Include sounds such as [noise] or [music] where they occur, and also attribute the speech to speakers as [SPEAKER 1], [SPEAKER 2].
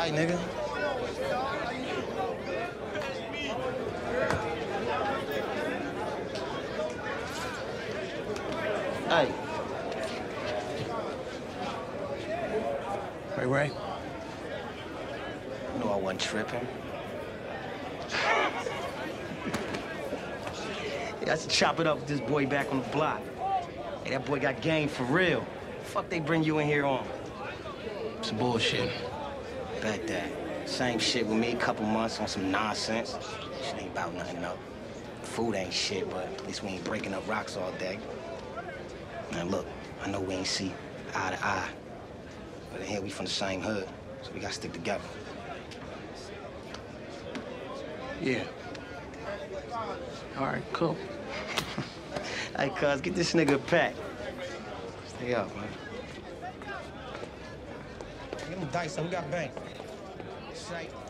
[SPEAKER 1] Hey, nigga. Hey.
[SPEAKER 2] Ray Ray?
[SPEAKER 1] Know I wasn't tripping. Yeah, I should chop it up with this boy back on the block. Hey, that boy got game for real. Fuck they bring you in here on?
[SPEAKER 2] Some bullshit.
[SPEAKER 1] That. Same shit with me, a couple months on some nonsense. Shit ain't about nothing, though. Food ain't shit, but at least we ain't breaking up rocks all day. Man, look, I know we ain't see eye to eye. But in here, we from the same hood, so we gotta stick together.
[SPEAKER 2] Yeah. All right, cool. [laughs]
[SPEAKER 1] Hey, cuz, get this nigga a pack. Stay up, man. Get him dice, so we got bank. Shite.